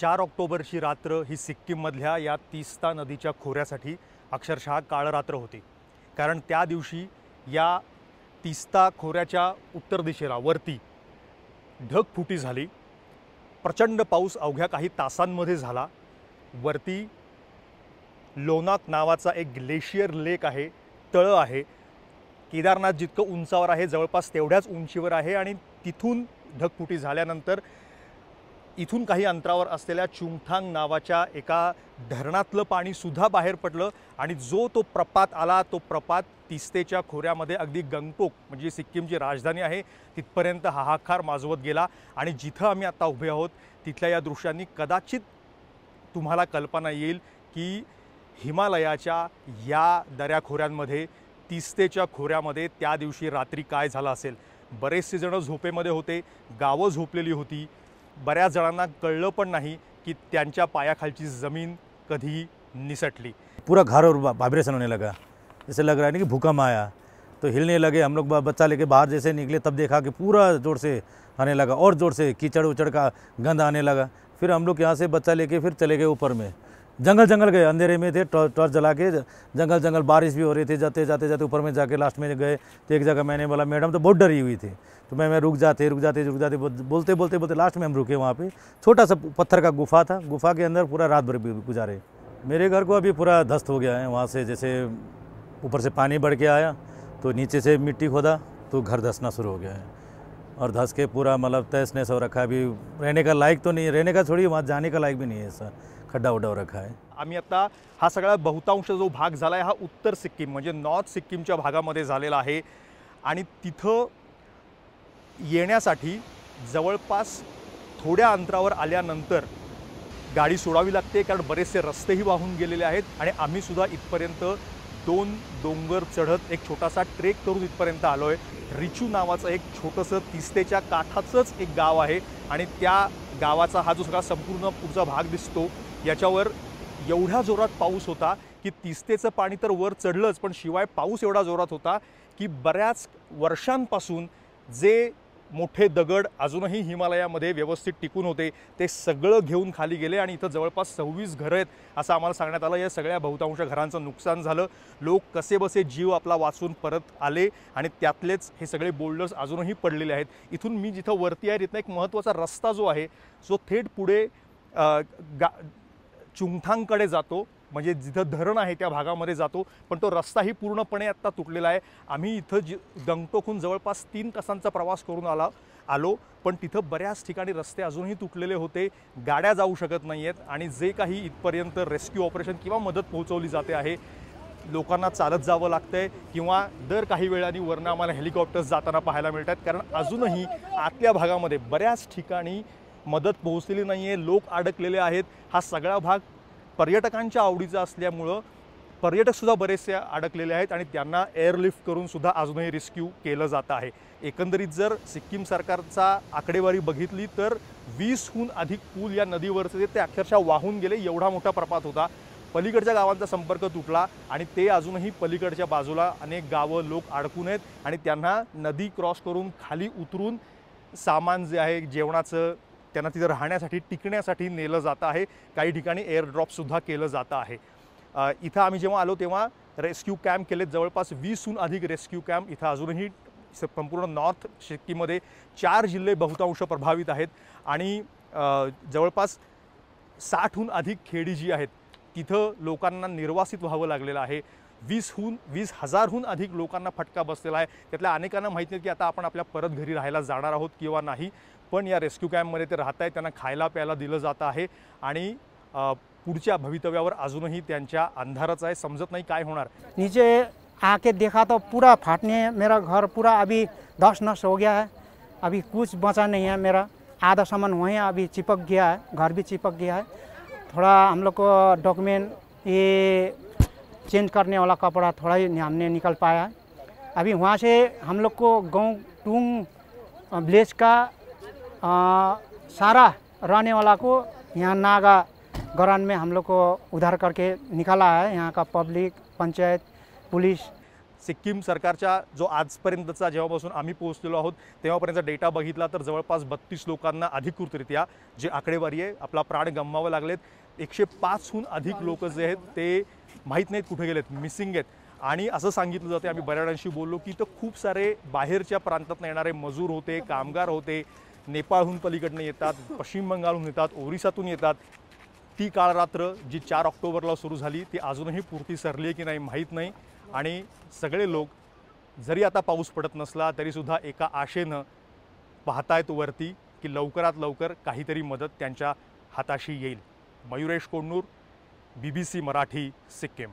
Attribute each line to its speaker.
Speaker 1: चार ऑक्टोबरची रात्र ही सिक्कीममधल्या या तीस्ता नदीच्या खोऱ्यासाठी अक्षरशः काळरात्र होती. कारण त्या दिवशी या तीस्ता खोऱ्याच्या उत्तर दिशेला वरती ढगफुटी झाली. प्रचंड पाऊस अवघ्या काही तासांमध्ये झाला. वरती लोनाक नावाचा एक ग्लेशियर लेक आहे तळं आहे. केदारनाथ जितकं उंचावर आहे जवळपास तेवढ्याच उंचीवर आहे आणि तिथून ढगफुटी झाल्यानंतर इथून काही अंतरावर असलेल्या चुंगथांग नावाच्या एका धरणातलं पाणीसुद्धा बाहेर पडलं आणि जो तो प्रपात आला तो प्रपात तिस्तेच्या खोऱ्यामध्ये अगदी गंगटोक म्हणजे सिक्कीमची राजधानी आहे तिथपर्यंत हाहाकार माजवत गेला आणि जिथं आम्ही आता उभे आहोत तिथल्या या दृश्यांनी कदाचित तुम्हाला कल्पना येईल की हिमालयाच्या या दऱ्याखोऱ्यांमध्ये तिस्तेच्या खोऱ्यामध्ये त्या दिवशी रात्री काय झालं असेल. बरेचसे जणं झोपेमध्ये होते गावं झोपलेली होती बऱ्याच कल कळलं पण नाही की त्यांच्या पायाखालची ज़मीन कधी निसटली.
Speaker 2: पूरा घर और वाइब्रेशन होने लगा. जैसे लग रहा है ना कि भूकंप आया तो हिलने लगे, हम लोग बच्चा लेके बाहर जैसे निकले, तब देखा कि पूरा ज़ोर से आने लगा और ज़ोर से कीचड़ उचड़ का गंध आने लगा। फिर हम लोग यहाँ से बच्चा लेके, फिर चले गए ऊपर में। जंगल जंगल गए, अंधेरे में थे टॉर्च जला के जंगल जंगल बारिश भी हो रही थी जाते जाते जाते ऊपर में जाके लास्ट में गए तो एक जगह मैंने बोला, मैडम तो बहुत डरी हुई थी। तो मैं मैं रुक जाते रुक जाते रुक जाते बोलते बोलते बोलते लास्ट में हम रुके वहाँ पे। छोटा सा पत्थर का गुफा था, गुफा के अंदर पूरा रात भर गुजारे। मेरे घर को अभी पूरा ध्वस्त हो गया है, वहाँ से जैसे ऊपर से पानी बढ़ के आया तो नीचे से मिट्टी खोदा तो घर धंसना शुरू हो गया है। और धंस के पूरा मतलब तहस नहस हो रखा अभी रहने का लायक तो नहीं रहने का छोड़िए वहाँ जाने का लायक भी नहीं है सर खड्डा उड्डा रखा है
Speaker 1: आम्ही आता हा सगळा बहुतांश जो भाग झाला आहे हा उत्तर सिक्कीम म्हणजे नॉर्थ सिक्कीमच्या भागामध्ये झालेला आहे. आणि तिथं येण्यासाठी जवळपास थोड्या अंतरावर आल्यानंतर गाडी सोडावी लागते कारण बरेचसे रस्तेही वाहून गेलेले आहेत. आणि आम्ही सुद्धा इथपर्यंत दोन डोंगर चढत एक छोटासा ट्रेक करून इथपर्यंत आलो आहे रिचू नावाचं एक छोटंसं तिस्तेच्या काठाचंच एक गाव आहे. आणि त्या गावाचा हा जो सगळा संपूर्ण पुढचा भाग दिसतो याच्यावर एवढ्या जोरात पाऊस होता की तिस्तेचं पाणी तर वर चढलंच पण शिवाय पाऊस एवढा जोरात होता की बऱ्याच वर्षांपासून जे मोठे दगड अजूनही हिमालयामध्ये व्यवस्थित टिकून होते ते सगळं घेऊन खाली गेले आणि इथं जवळपास सव्वीस घरं आहेत असं आम्हाला सांगण्यात आलं. या सगळ्या बहुतांश घरांचं नुकसान झालं. लोक कसेबसे जीव आपला वाचून परत आले आणि त्यातलेच हे सगळे बोल्डर्स अजूनही पडलेले आहेत. इथून मी जिथं वरती आहे तिथं एक महत्त्वाचा रस्ता जो आहे जो थेट पुढे गा चुंगथांगकडे जातो म्हणजे जिथं धरण आहे त्या भागामध्ये जातो पण तो रस्ताही पूर्णपणे आत्ता तुटलेला आहे. आम्ही इथं जि गंगटोकहून जवळपास तीन तासांचा प्रवास करून आला आलो पण तिथं बऱ्याच ठिकाणी रस्ते अजूनही तुटलेले होते गाड्या जाऊ शकत नाही आहेत आणि जे काही इथपर्यंत रेस्क्यू ऑपरेशन किंवा मदत पोहोचवली जाते आहे लोकांना चालत जावं लागतंय किंवा दर काही वेळाने वरनं आम्हाला हेलिकॉप्टर्स जाताना पाहायला मिळतात कारण अजूनही आतल्या भागामध्ये बऱ्याच ठिकाणी मदत पोहोचलेली नाही आहे लोक अडकलेले आहेत. हा सगळा भाग पर्यटकांच्या आवडीचा असल्यामुळं पर्यटकसुद्धा बरेचसे अडकलेले आहेत आणि त्यांना एअरलिफ्ट करूनसुद्धा अजूनही रेस्क्यू केलं जात आहे. एकंदरीत जर सिक्कीम सरकारचा आकडेवारी बघितली तर वीसहून अधिक पूल या नदीवरचे ते अक्षरशः वाहून गेले एवढा मोठा प्रपात होता. पलीकडच्या गावांचा संपर्क तुटला आणि ते अजूनही पलीकडच्या बाजूला अनेक गावं लोक अडकून आहेत आणि त्यांना नदी क्रॉस करून खाली उतरून सामान जे आहे जेवणाचं त्यांना तिथं राहण्यासाठी टिकण्यासाठी नेलं जातं आहे. काही ठिकाणी एअरड्रॉपसुद्धा केलं जातं आहे. इथं आम्ही जेव्हा आलो तेव्हा रेस्क्यू कॅम्प केलेत जवळपास वीसहून अधिक रेस्क्यू कॅम्प इथं अजूनही संपूर्ण नॉर्थ सिक्कीममध्ये चार जिल्हे बहुतांश प्रभावित आहेत. आणि जवळपास साठहून अधिक खेडी जी आहेत तिथं लोकांना निर्वासित व्हावं लागलेलं आहे. वीसहून वीस हजारहून अधिक लोकांना फटका बसलेला आहे. त्यातल्या अनेकांना माहिती नाही की आता आपण आपल्या परत घरी राहायला जाणार आहोत किंवा नाही. पण या रेस्क्यू कॅम्पमध्ये ते राहत आहेत त्यांना खायला प्यायला दिलं जात आहे. आणि पुढच्या भवितव्यावर अजूनही त्यांच्या अंधारच आहे. समजत नाही काय होणार.
Speaker 3: नीचे आके देखा तो पूरा फाटने मेरा घर पूरा अभी दस नस हो गया है. अभी कुछ बचा नहीं है मेरा. आधा सामान वहीं अभी चिपक गया है घर भी चिपक गया है. थोड़ा हम लोग को डॉक्यूमेंट ये चेंज करने वाला कपड़ा थोड़ा ही हमने निकल पाया। अभी वहाँ से हम लोग को गाँव टूंग विलेज का अ, सारा रहने वाला को यहाँ नागा ग्राउंड में हम लोग को उधार करके निकाला है। यहाँ का पब्लिक पंचायत पुलिस
Speaker 1: सिक्कीम सरकारच्या जो आजपर्यंतचा जेव्हापासून आम्ही पोहोचलेलो आहोत तेव्हापर्यंतचा डेटा बघितला तर जवळपास बत्तीस लोकांना अधिकृतरित्या जे आकडेवारी आहे आपला प्राण गमवावं लागलेत. एकशे पाचहून अधिक लोक जे आहेत ते माहीत नाहीत कुठे गेलेत मिसिंग आहेत. आणि असं सांगितलं जाते आम्ही बऱ्याचशी बोललो की इथं खूप सारे बाहेरच्या प्रांतातून येणारे मजूर होते कामगार होते नेपाळहून पलीकडनं येतात पश्चिम बंगालहून येतात ओरिसातून येतात. ती काळ रात्र जी चार ऑक्टोबरला सुरू झाली ती अजूनही पुरती सरली आहे की नाही माहीत नाही. आणि सगळे लोक जरी आता पाऊस पडत नसला तरीसुद्धा एका आशेनं पाहतायत वरती की लवकरात लवकर काहीतरी मदत त्यांच्या हाताशी येईल. Mayuresh Kondur B B C Marathi Sikkim.